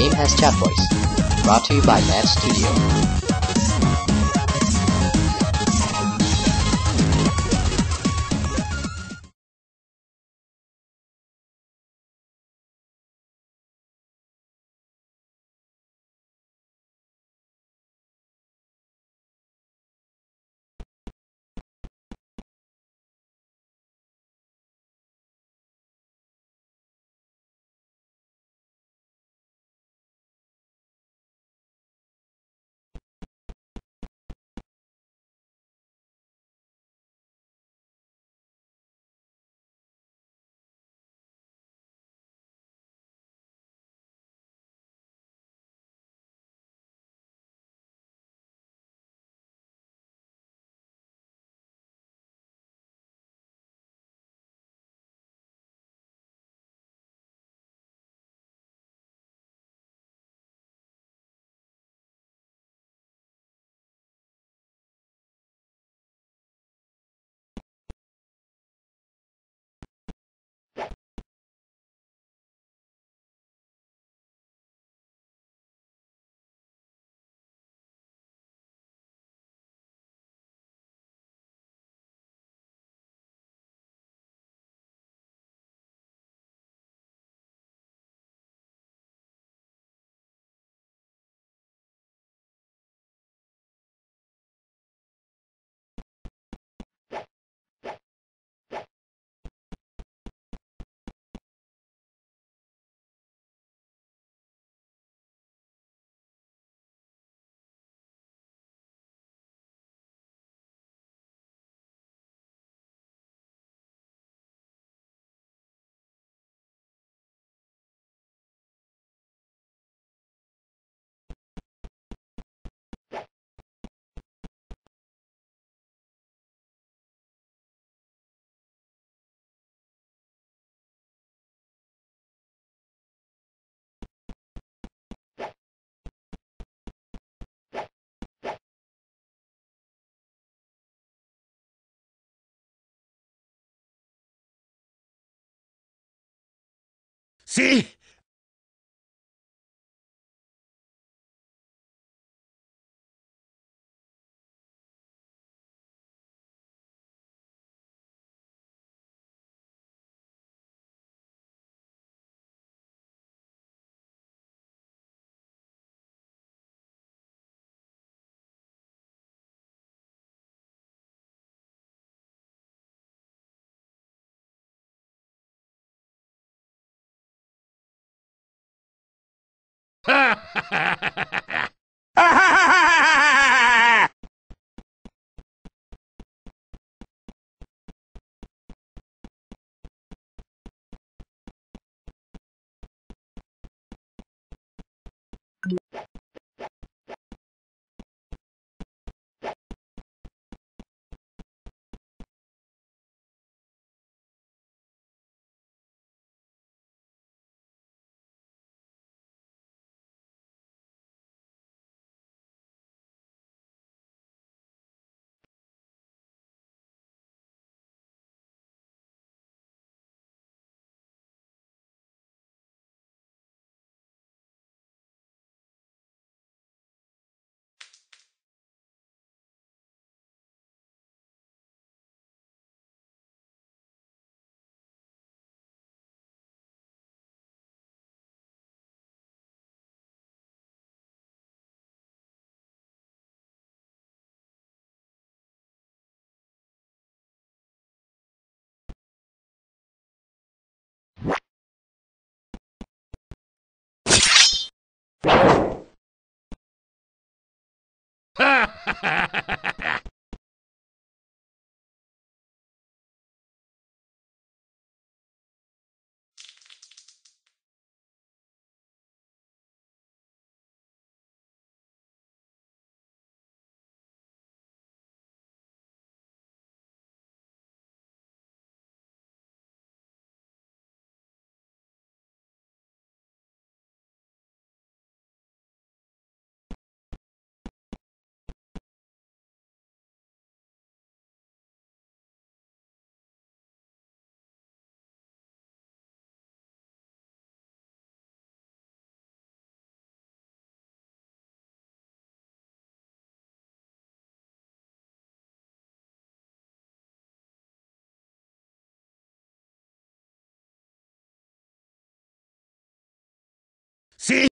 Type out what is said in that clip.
game has chat voice. Brought to you by Mad Studio. Sí. Ha ha ha ha! Ha ha ha ha! ha! See?